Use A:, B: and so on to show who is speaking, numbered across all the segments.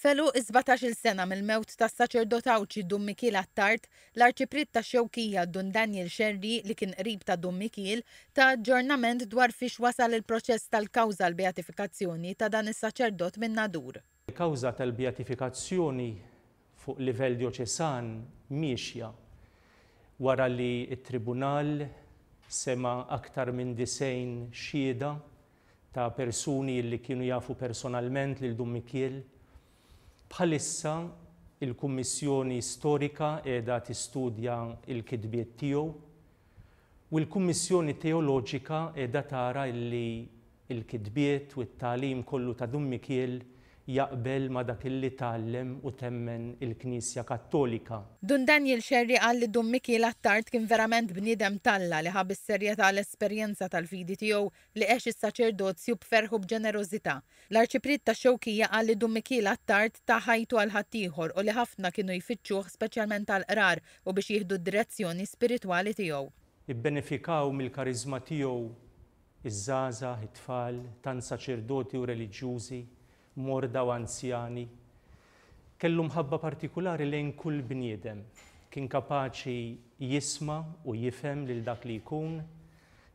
A: F'għeluq is-sbatax-il sena mill-mewt tas-saċerdot Għawdxi Dun Mikiel Attard, l-Arċipriet tax-Xewkija Dun Daniel Scerri, li kien qrib ta' Dun Mikiel, ta aġġornament dwar fiex wasal il-proċess tal-kawża għall-beatifikazzjoni ta' dan is-saċerdot min-Nadur.
B: Il-kawża tal-beatifikazzjoni fuq livell djoċesan miexja wara li t-Tribunal sema' aktar minn 90 xhieda ta' persuni li kienu jafu personalment lil Dun Mikiel. Bħalissa il-Kummissjoni Storika qiegħda tistudja l-kitbiet tiegħu u l-Kummissjoni Teoloġika qiegħda tara li il-kitbiet u t-tagħlim kollu ta' Dun Mikiel jaqbel ma' dak li tgħallem u temmen il-Knisja Kattolika.
A: Dun Daniel Scerri qal li Dun Mikiel Attard kien verament bniedem t'Alla li ħa bis-serjetà l-esperjenza tal-fidi tiegħu li għex is-saċerdozju b'ferħ u b'ġenerożità. L-Arċipriet tax-Xewkija qal li Dun Mikiel Attard ta ħajtu għal ħaddieħor u li ħafna kienu jfittxuh speċjalment għall-qrar u biex jieħdu d-direzzjoni spiritwali tiegħu.
B: Ibbenefikaw mill-kariżma tiegħu iż-żgħażagħ, it-tfal, tant saċerdoti u reliġjużi, morda u anzjani. Kellu mħabba partikulari lejn kull bniedem. Kien kapaċi jisma' u jifhem lil dak li jkun.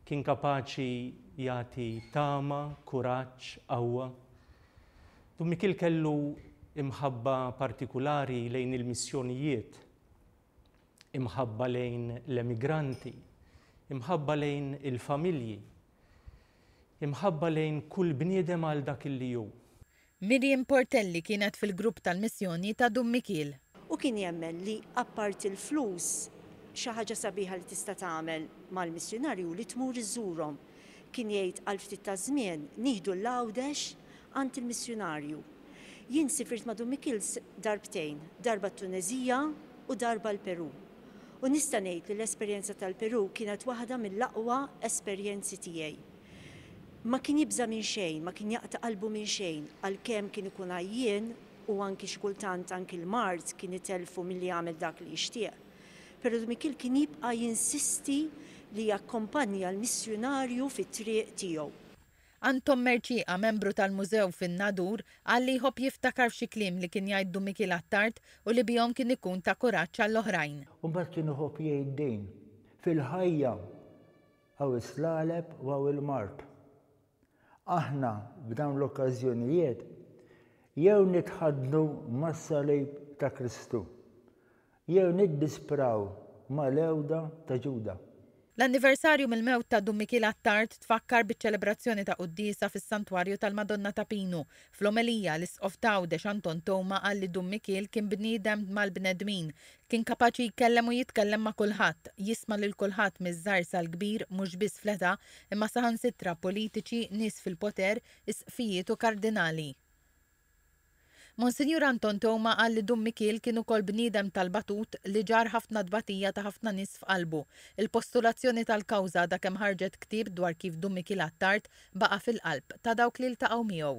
B: Kien kapaċi jagħti tama, kuraġġ, qawwa. Dun Mikiel kellu imħabba partikulari lejn il-missjonijiet. Imħabba lejn l-emigranti, imħabba lejn il-familji, imħabba lejn kull bniedem għal dak li hu.
A: Miriam Portelli kienet fil-grupp tal-missjoni ta' Dun Mikiel.
C: Hu kien jemmen li apparti l-flus, xi ħaġa sabiħa li tista' tagħmel mal-missjunarji hu li tmur iżżurhom. Kien jgħid, Għal ftit taż-żmien nieħdu 'l Għawdex għand il-missjunarju. Jien sifirt ma' Dun Mikils darbtejn, darba t-Tuneżija u darba l-Perù. U nista' ngħid li l-esperjenza tal-Perù kienet waħda mill-aqwa esperjenzi tiegħi. Ma kien jibża' minn xejn, ma kien jaqta' qalbu minn xejn, għalkemm kien ikun għajjien u anki xi kultant anki l-mard kien itellfu milli jagħmel dak li jixtieq. Pero Dmikiel kien jibqa' jinsisti li jakkompanja l-missjunarju fit-triq tiegħu.
A: Anton Mercieqa, membru tal-Mużew fin-Nadur, qal li jħobb jiftakar f'xi kliem li kien jgħid Dumikil Attard u li bihom kien ikun ta' kuraġġ għall-oħrajn.
D: U mbagħad kien iħobb jgħid din, Fil-ħajja hawn is-slaleb u hawn il-mard. Aħna, f'dawn l-okkażjonijiet, jew nitħaddnu mas-salib ta' Kristu, jew niddispraw mal-għewda ta' Ġuda.
A: L-anniversarju mill-mewt ta' Dun Mikiel Attard tfakkar biċ-ċelebrazzjoni ta' quddiesa fis-Santwarju tal-Madonna ta' Pinu. Fl-omelija, l-Isqof t'Għawdex Anton Toma qal li Dun Mikiel kien bniedem mal-bnedmin, Kien kapaċi jkellem u jitkellem ma' kulħadd, jisma' lil kulħadd miż-żgħir sal-kbir mhux biss fl-età, imma saħansitra politiċi, nies fil-poter, isqfijiet u kardinali. Monsinjur Anton Toma qal li Dun Mikiel kien ukoll bniedem tal-batut li ġarr ħafna tbatija ta' ħafna nies f'qalbu. Il-postulazzjoni tal-kawża għadha kemm ħarġet ktieb dwar kif Dun Mikiel Attard baqa' fil-qalb ta' dawk li ltaqgħu miegħu.